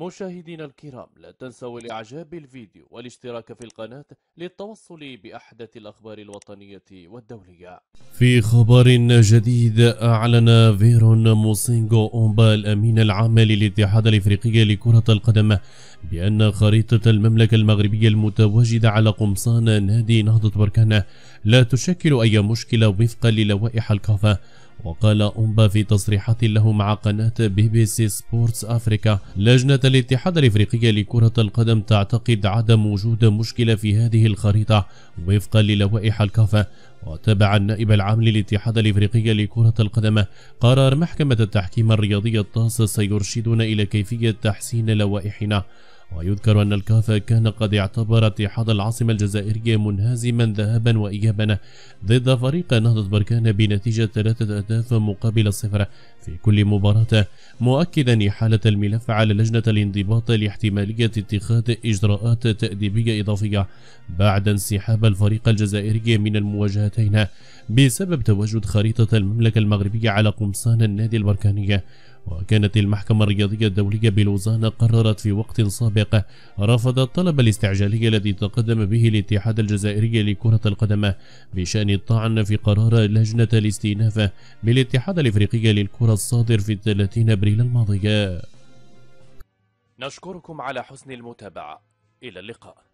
مشاهدينا الكرام لا تنسوا الاعجاب بالفيديو والاشتراك في القناة للتوصل بأحدث الأخبار الوطنية والدولية. في خبر جديد أعلن فيرون موسينغو أومبا الأمين العام للاتحاد الإفريقي لكرة القدم بأن خريطة المملكة المغربية المتواجدة على قمصان نادي نهضة بركان لا تشكل أي مشكلة وفقا للوائح الكاف وقال أومبا في تصريحات له مع قناة بي بي سي سبورتس أفريكا لجنة الاتحاد الإفريقي لكرة القدم تعتقد عدم وجود مشكلة في هذه الخريطة وفقا للوائح الكافة. وتابع النائب العام للاتحاد الإفريقي لكرة القدم قرار محكمة التحكيم الرياضي الطاس سيرشدنا إلى كيفية تحسين لوائحنا. ويذكر أن الكاف كان قد اعتبر اتحاد العاصمة الجزائرية منهزما ذهابا وإيابا ضد فريق نهضة بركان بنتيجة ثلاثة أهداف مقابل صفر. في كل مباراة مؤكدا إحالة الملف على لجنة الانضباط لاحتمالية اتخاذ إجراءات تأديبية إضافية بعد انسحاب الفريق الجزائري من المواجهتين بسبب تواجد خريطة المملكة المغربية على قمصان النادي البركانية وكانت المحكمة الرياضية الدولية بلوزان قررت في وقت سابق رفض الطلب الاستعجالي الذي تقدم به الاتحاد الجزائري لكرة القدم بشأن الطعن في قرار لجنة الاستئناف بالاتحاد الإفريقي للكرة الصادر في 30 أبريل الماضي. نشكركم على حسن المتابعة. إلى اللقاء.